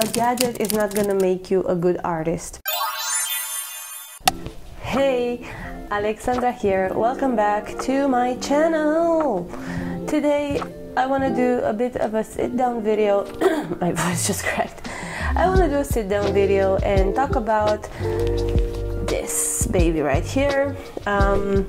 a gadget is not gonna make you a good artist. Hey, Alexandra here. Welcome back to my channel. Today I want to do a bit of a sit down video. my voice just cracked. I want to do a sit down video and talk about this baby right here um,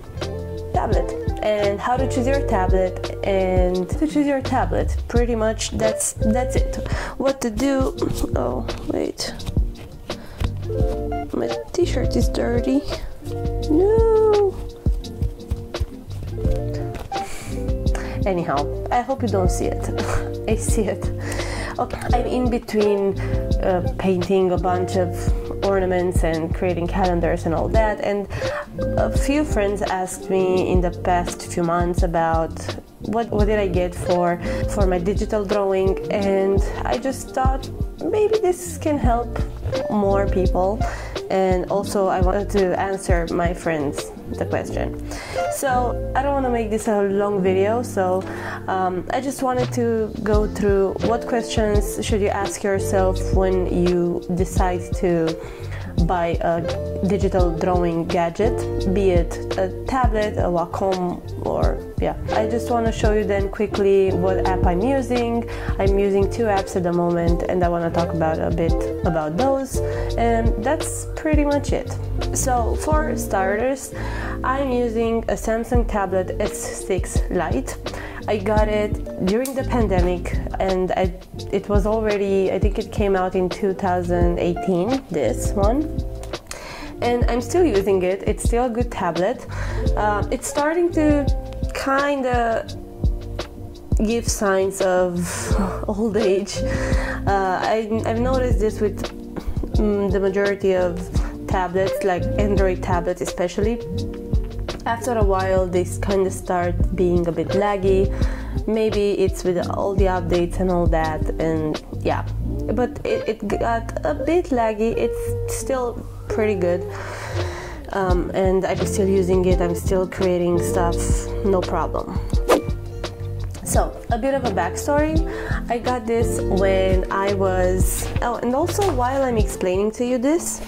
tablet and how to choose your tablet and to choose your tablet. Pretty much that's that's it. What to do? Oh wait. My t-shirt is dirty. No. Anyhow i hope you don't see it. I see it. Okay i'm in between uh, painting a bunch of ornaments and creating calendars and all that. And a few friends asked me in the past few months about what what did I get for for my digital drawing. And I just thought maybe this can help more people and also I wanted to answer my friends the question. So I don't want to make this a long video, so um, I just wanted to go through what questions should you ask yourself when you decide to buy a digital drawing gadget, be it a tablet, a Wacom, or yeah. I just want to show you then quickly what app I'm using. I'm using two apps at the moment, and I want to talk about a bit about those, and that's pretty much it. So for starters, I'm using a Samsung tablet S6 Lite. I got it during the pandemic, and I, it was already, I think it came out in 2018, this one. And I'm still using it, it's still a good tablet. Uh, it's starting to kind of give signs of old age. Uh, I, have noticed this with um, the majority of tablets, like Android tablets especially. After a while this kind of start being a bit laggy. Maybe it's with all the updates and all that and yeah. But it, it got a bit laggy. It's still pretty good um, and i'm still using it i'm still creating stuff no problem so, a bit of a backstory. I got this when I was. Oh, and also while I'm explaining to you this,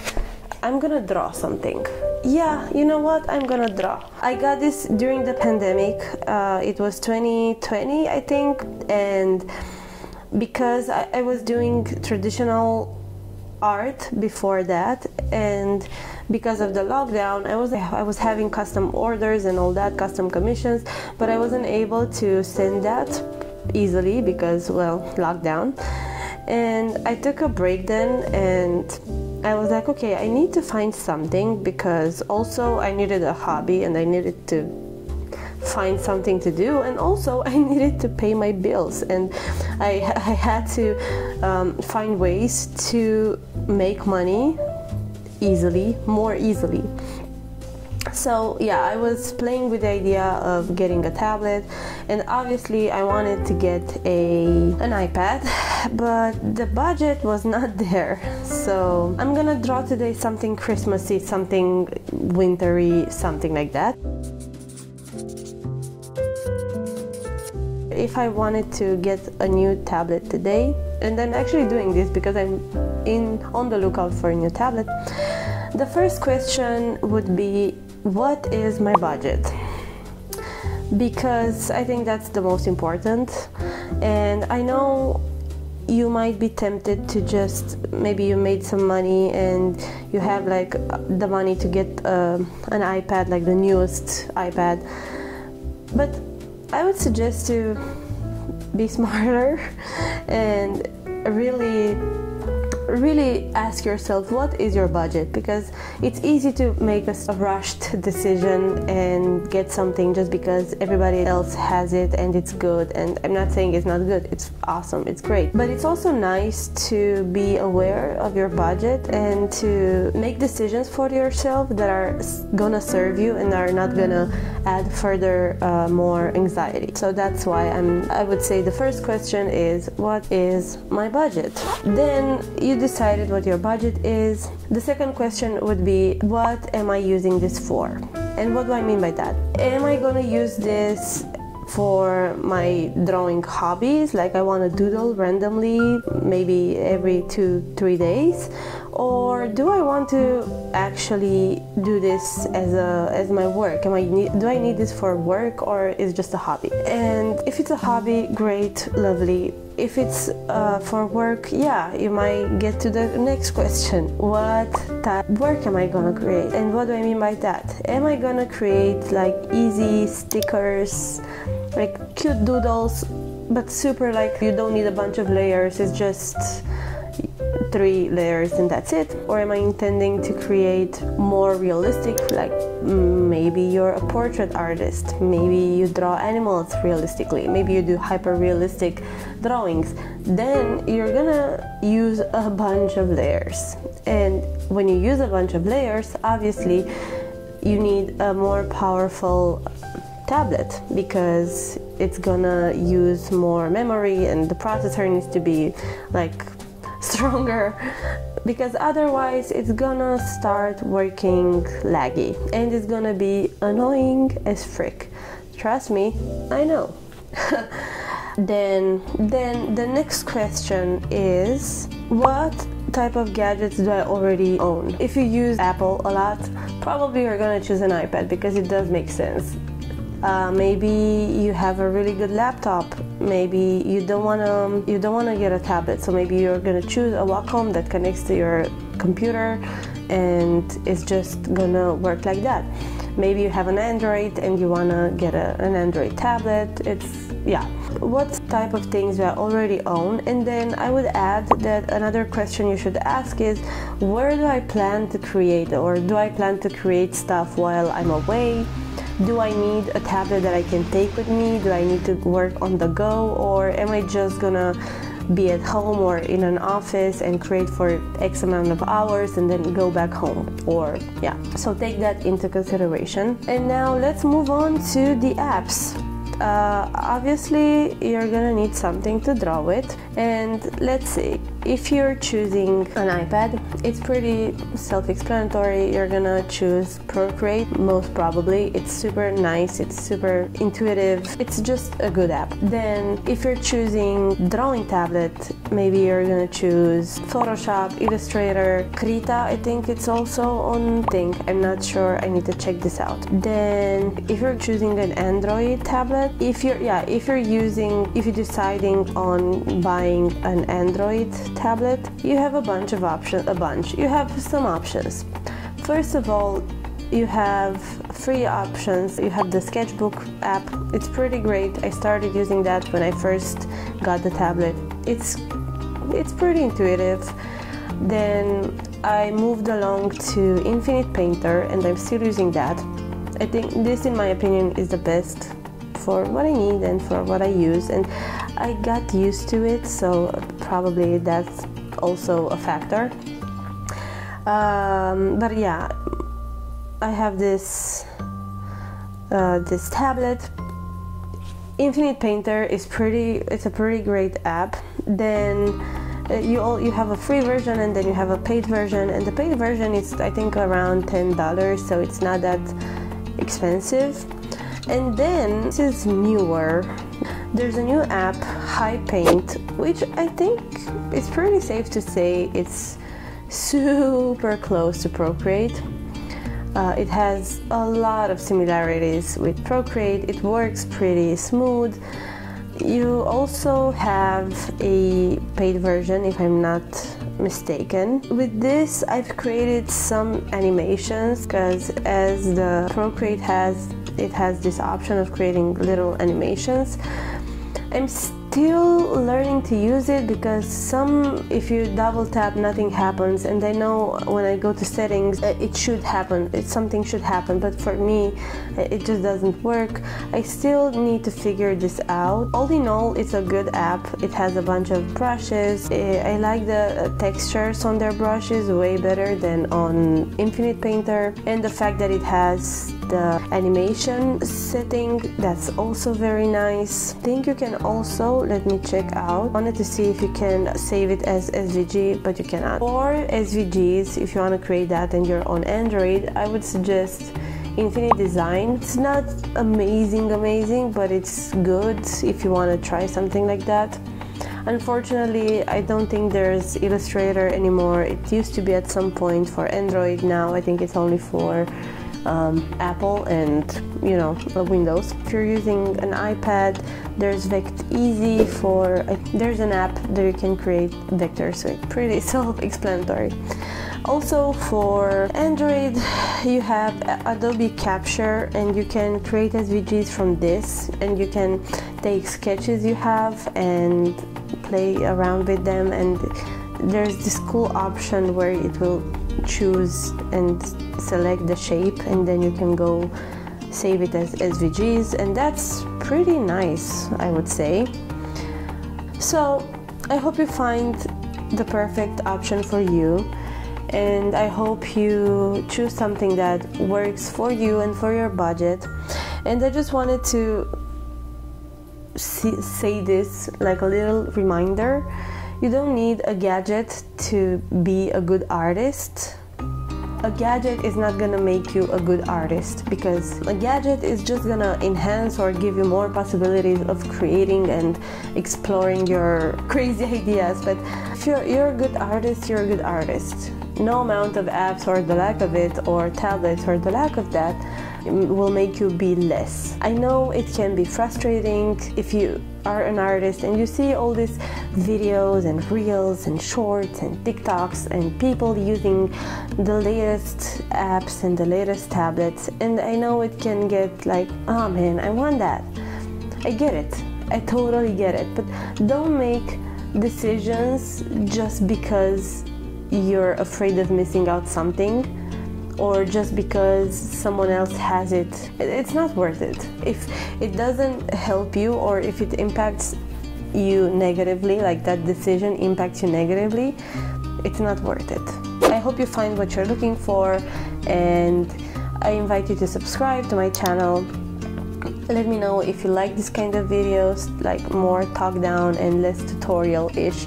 I'm gonna draw something yeah, you know what? I'm gonna draw. I got this during the pandemic. Uh, it was 2020, I think, and because I, I, was doing traditional art before that, and because of the lockdown, I was I was having custom orders and all that, custom commissions, but I wasn't able to send that easily because well, lockdown. And I took a break then and I was like, okay, I need to find something because also I needed a hobby and I needed to find something to do and also I needed to pay my bills and I, I had to um, find ways to make money easily, more easily. So yeah, I was playing with the idea of getting a tablet and obviously I wanted to get a an iPad but the budget was not there. So I'm gonna draw today something Christmassy, something wintry, something like that. If I wanted to get a new tablet today, and I'm actually doing this because I'm in on the lookout for a new tablet. The first question would be what is my budget? Because I think that's the most important. And I know you might be tempted to just maybe you made some money and you have like the money to get uh, an iPad, like the newest iPad. But I would suggest to be smarter and really really ask yourself what is your budget? Because it's easy to make a rushed decision and get something just because everybody else has it and it's good. And I'm not saying it's not good it's awesome it's great. But it's also nice to be aware of your budget and to make decisions for yourself that are gonna serve you and are not gonna add further uh, more anxiety. So that's why I'm I would say the first question is what is my budget? Then you decided what your budget is. The second question would be what am I using this for? And what do I mean by that? Am I going to use this for my drawing hobbies, like I want to doodle randomly, maybe every two, three days, or do I want to actually do this as a as my work? Am I do I need this for work or is it just a hobby? And if it's a hobby, great, lovely. If it's uh, for work, yeah, you might get to the next question: What type work am I gonna create? And what do I mean by that? Am I gonna create like easy stickers, like cute doodles, but super like you don't need a bunch of layers? It's just three layers and that's it? Or am I intending to create more realistic, like maybe you're a portrait artist, maybe you draw animals realistically, maybe you do hyper realistic drawings, then you're gonna use a bunch of layers. And when you use a bunch of layers, obviously you need a more powerful tablet because it's gonna use more memory and the processor needs to be like stronger because otherwise it's gonna start working laggy and it's gonna be annoying as frick trust me i know then then the next question is what type of gadgets do I already own? If you use Apple a lot, probably you're gonna choose an iPad because it does make sense. Uh, maybe you have a really good laptop. Maybe you don't wanna you don't wanna get a tablet. So maybe you're gonna choose a Wacom that connects to your computer, and it's just gonna work like that. Maybe you have an Android and you wanna get a, an Android tablet. It's yeah. What type of things do I already own? And then I would add that another question you should ask is where do I plan to create or do I plan to create stuff while I'm away? Do I need a tablet that I can take with me? Do I need to work on the go? Or am I just gonna be at home or in an office and create for X amount of hours and then go back home? Or, yeah, so take that into consideration. And now let's move on to the apps. Uh, obviously, you're gonna need something to draw with, and let's see if you're choosing an iPad, it's pretty self explanatory. You're gonna choose Procreate, most probably. It's super nice, it's super intuitive, it's just a good app. Then, if you're choosing drawing tablet, maybe you're gonna choose Photoshop, Illustrator, Krita, I think it's also on Think. I'm not sure, I need to check this out. Then, if you're choosing an Android tablet, if you're, yeah, if you're using, if you're deciding on buying an Android tablet, you have a bunch of options, a bunch. You have some options. First of all, you have free options. You have the Sketchbook app. It's pretty great. I started using that when I first got the tablet. It's it's pretty intuitive. Then I moved along to Infinite Painter and I'm still using that. I think this in my opinion is the best for what I need and for what I use and I got used to it so probably that's also a factor. Um, but yeah I have this uh, this tablet. Infinite Painter is pretty it's a pretty great app. Then uh, you all you have a free version and then you have a paid version and the paid version is I think around $10 so it's not that expensive and then this is newer. There's a new app, HiPaint which I think it's pretty safe to say it's super close to Procreate. Uh, it has a lot of similarities with Procreate. It works pretty smooth. You also have a paid version, if I'm not mistaken. With this, I've created some animations because as the Procreate has it has this option of creating little animations. I'm still learning to use it because some if you double tap nothing happens. And I know when I go to settings uh, it should happen. It, something should happen. But for me uh, it just doesn't work. I still need to figure this out. All in all it's a good app. It has a bunch of brushes. Uh, I like the textures on their brushes way better than on Infinite Painter. And the fact that it has the animation setting that's also very nice I think you can also let me check out. Wanted to see if you can save it as SVG, but you cannot. For SVGs, if you want to create that and you're on Android, I would suggest Infinite Design. It's not amazing, amazing, but it's good if you want to try something like that. Unfortunately, I don't think there's Illustrator anymore. It used to be at some point for Android. Now I think it's only for um, Apple and you know Windows. If you're using an iPad, there's Vect Easy for uh, there's an app that you can create vectors. So it's pretty self-explanatory. Also for Android, you have Adobe Capture and you can create SVGs from this and you can take sketches you have and play around with them and there's this cool option where it will choose and select the shape and then you can go save it as SVGs and that's pretty nice I would say. So I hope you find the perfect option for you and I hope you choose something that works for you and for your budget. And I just wanted to say this like a little reminder you don't need a gadget to be a good artist. A gadget is not gonna make you a good artist because a gadget is just gonna enhance or give you more possibilities of creating and exploring your crazy ideas. But if you're, you're a good artist, you're a good artist no amount of apps or the lack of it or tablets or the lack of that will make you be less. I know it can be frustrating if you are an artist and you see all these videos and reels and shorts and TikToks and people using the latest apps and the latest tablets and I know it can get like, oh man, I want that. I get it. I totally get it. But don't make decisions just because you're afraid of missing out something or just because someone else has it. It's not worth it. If it doesn't help you or if it impacts you negatively like that decision impacts you negatively it's not worth it. I hope you find what you're looking for and i invite you to subscribe to my channel. Let me know if you like this kind of videos like more talk down and less tutorial-ish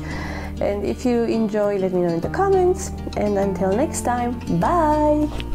and if you enjoy, let me know in the comments. And until next time, bye!